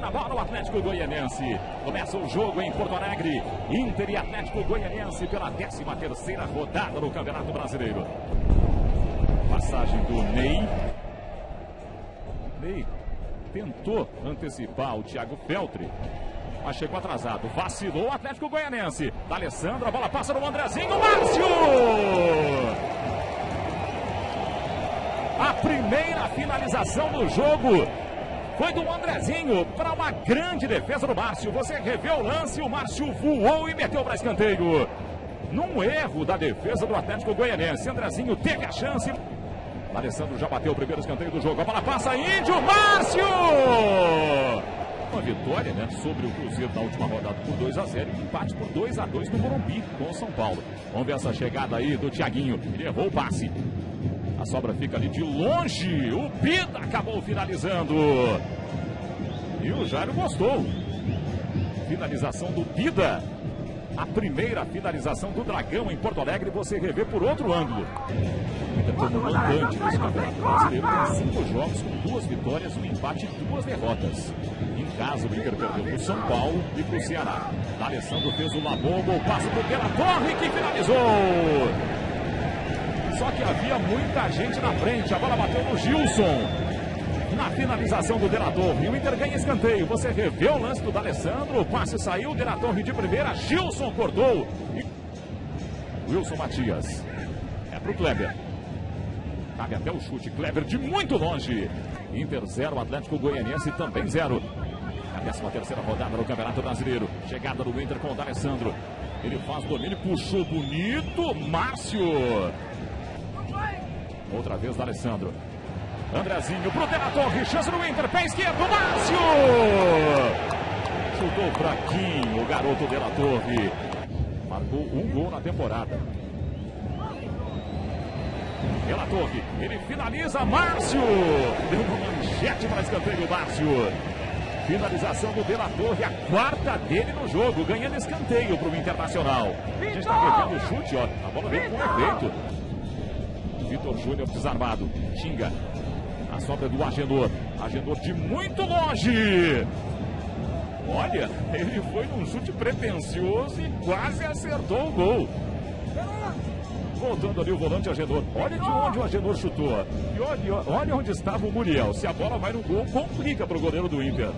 na bola o Atlético Goianense. Começa o jogo em Porto Alegre. Inter e Atlético Goianense pela 13 terceira rodada no Campeonato Brasileiro. Passagem do Ney. Ney tentou antecipar o Thiago Feltri. Mas chegou atrasado. Vacilou o Atlético Goianense. D'Alessandro, a bola passa no Andrezinho. Márcio! A primeira finalização do jogo foi do Andrezinho para uma grande defesa do Márcio. Você revê o lance, o Márcio voou e meteu para escanteio. Num erro da defesa do Atlético Goianense, Andrezinho teve a chance. Alessandro já bateu o primeiro escanteio do jogo. A bola passa, Índio, Márcio! Uma vitória né, sobre o Cruzeiro na última rodada por 2 a 0 e empate por 2 a 2 no Morumbi com o São Paulo. Vamos ver essa chegada aí do Thiaguinho. Ele errou o passe. Sobra fica ali de longe. O Pita acabou finalizando. E o Jairo gostou. Finalização do Pida. A primeira finalização do Dragão em Porto Alegre você revê por outro ângulo. Ainda como mandante nesse campeonato brasileiro, tem cinco jogos com duas vitórias, um empate e duas derrotas. Em casa, o Inter perdeu para o São Paulo e para o Ceará. D'Alessandro fez o Labombo, o passe para o Torre que finalizou. Só que havia muita gente na frente. A bola bateu no Gilson. Na finalização do Delator. E o Inter ganha escanteio. Você revê o lance do D'Alessandro. O passe saiu. O Delator de primeira. Gilson cortou. E... Wilson Matias. É pro Kleber. Cabe até o chute. Kleber de muito longe. Inter 0, Atlético Goianiense também 0. A 13 terceira rodada no Campeonato Brasileiro. Chegada do Inter com o D'Alessandro. Ele faz domínio, puxou bonito. Márcio. Outra vez da Alessandro. Andrezinho pro De La Torre, chance no Inter, pé esquerdo, Márcio! Chutou fraquinho o garoto De La Torre. Marcou um gol na temporada. De La Torre, ele finaliza, Márcio! Deu uma manchete para escanteio, Márcio. Finalização do De La Torre, a quarta dele no jogo, ganhando escanteio para o Internacional. A gente está revendo o chute, ó. A bola veio com efeito. Vitor Júnior desarmado. Xinga. A sobra do Agenor. Agenor de muito longe. Olha, ele foi num chute pretencioso e quase acertou o gol. Voltando ali o volante Agenor. Olha de onde o Agenor chutou. E olha, olha onde estava o Muriel. Se a bola vai no gol, complica para o goleiro do Inter.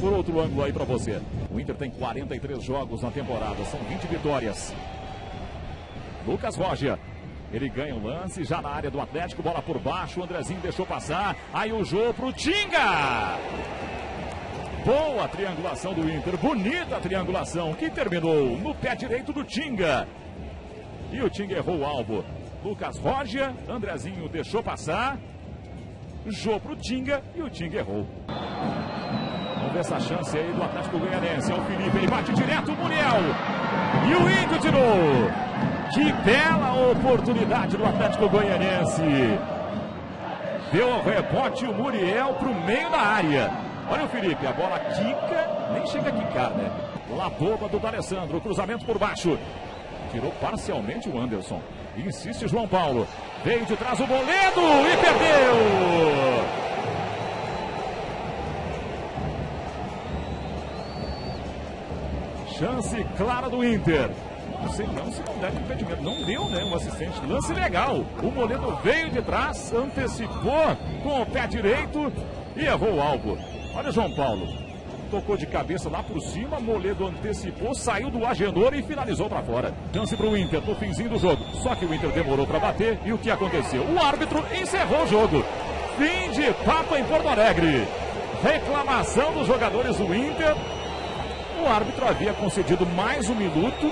Por outro ângulo aí para você. O Inter tem 43 jogos na temporada, são 20 vitórias. Lucas Roger ele ganha o lance, já na área do Atlético, bola por baixo, o Andrezinho deixou passar. Aí o jogo pro Tinga! Boa triangulação do Inter, bonita triangulação, que terminou no pé direito do Tinga. E o Tinga errou o alvo. Lucas Roger, Andrezinho deixou passar. Jô pro Tinga e o Tinga errou. Essa chance aí do Atlético Goianense. É o Felipe, ele bate direto, o Muriel. E o Inter tirou. Que bela oportunidade do Atlético Goianense. Deu o rebote o Muriel para o meio da área. Olha o Felipe, a bola quica, nem chega a quicar, né? La boba do D'Alessandro, cruzamento por baixo. Tirou parcialmente o Anderson. Insiste João Paulo. Veio de trás o Boledo e perdeu. Chance clara do Inter. Não sei não se não deve impedimento. Não deu, né? O assistente. Lance legal. O Moledo veio de trás, antecipou com o pé direito e errou o alvo. Olha o João Paulo. Tocou de cabeça lá por cima, Moledo antecipou, saiu do agendor e finalizou para fora. Chance para o Inter no finzinho do jogo. Só que o Inter demorou para bater e o que aconteceu? O árbitro encerrou o jogo. Fim de papo em Porto Alegre. Reclamação dos jogadores do Inter. O árbitro havia concedido mais um minuto